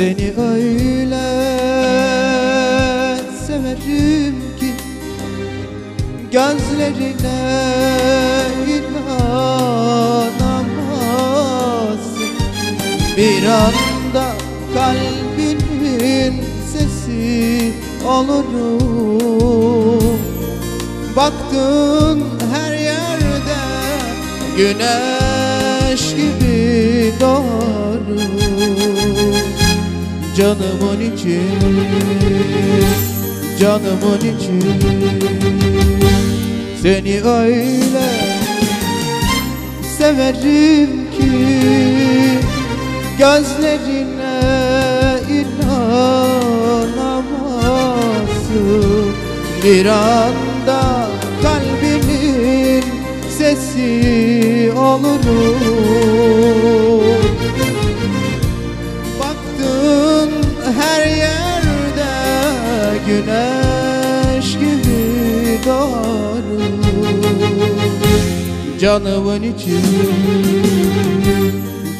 Seni öyle Gözlerine inanamazsın Bir anda kalbinin sesi olurum Baktın her yerde güneş gibi doğarım Canımın içi, canımın içi. Seni öyle severim ki Gözlerine inanamazsın. Bir anda kalbinin sesi olurum güneş gibi doğarım. Canımın içi,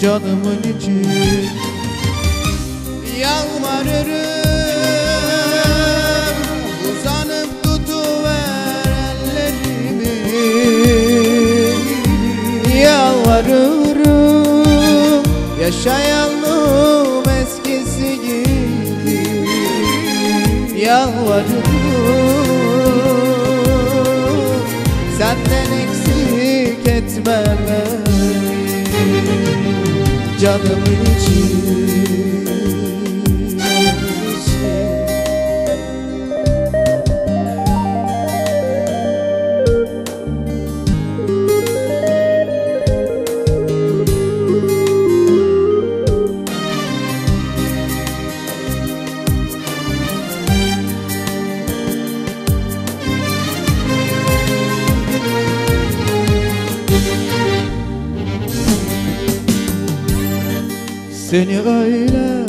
canımın içi. Yalvarırım uzanıp tutuver ellerimi. Yalvarırım yaşayalım Yalvarırım senden eksik etme beni Canımın içi Seni öyle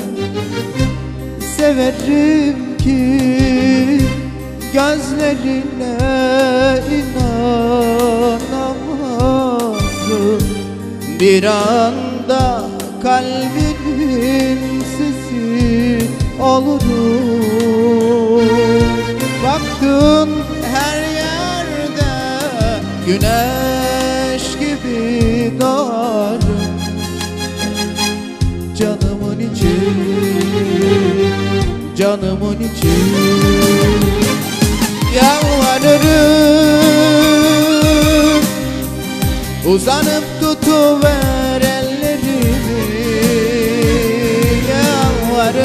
severim ki Gözlerine inanamazsın. Bir anda kalbinin sesi olurum Baktın her yerde güneş gibi doğarım Canımın içi. Yalvarırım Uzanıp tutuver ellerimi. Yalvarırım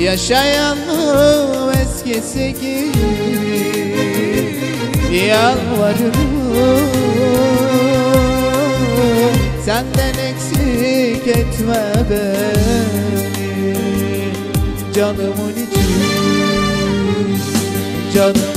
Yaşayalım eskisi gibi? Yalvarırım Senden eksik etme beni Canımın içi. Canım